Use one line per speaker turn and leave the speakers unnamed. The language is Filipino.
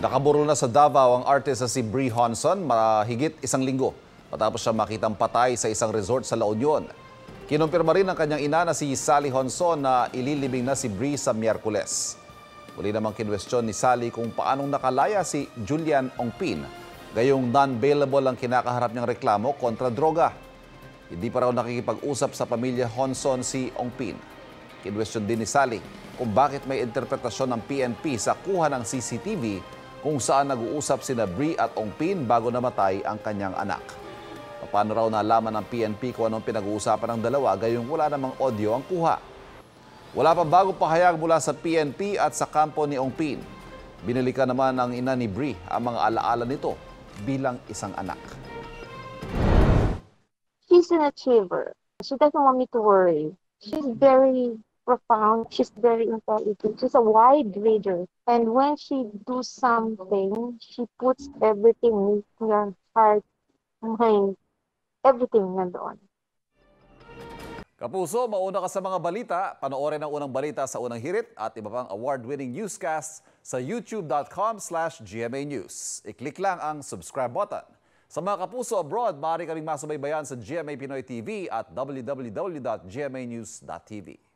Nakaburol na sa Davao ang artist na si Brie Honson mahigit isang linggo matapos siya makitang patay sa isang resort sa La Union. Kinumpirma rin ng kanyang ina na si Sally Honson na ililibing na si Brie sa Miyerkules. Muli namang kinwestiyon ni Sally kung paanong nakalaya si Julian Ongpin. Gayong non-bailable ang kinakaharap niyang reklamo kontra droga. Hindi pa raw nakikipag-usap sa pamilya Honson si Ongpin. Kinwestiyon din ni Sally kung bakit may interpretasyon ng PNP sa kuha ng CCTV kung saan nag-uusap sina Brie at Ongpin bago namatay ang kanyang anak. Paano raw nalaman ng PNP kung anong pinag-uusapan ng dalawa gayong wala namang audio ang kuha. Wala pa bago pahayag mula sa PNP at sa kampo ni Ongpin. Binalikan naman ng ina ni Brie ang mga alaala nito bilang isang anak.
she's an achiever. She doesn't want me to worry. She's very profound. She's very intelligent. She's a wide reader. And when she do something, she puts everything in her heart, mind, everything nandoon.
Kapuso, mauna ka sa mga balita. Panoorin ang unang balita sa unang hirit at iba pang award-winning newscast sa youtube.com slash GMA News. I-click lang ang subscribe button. Sa mga kapuso abroad, maaari kaming masubaybayan sa GMA Pinoy TV at www.gmanews.tv.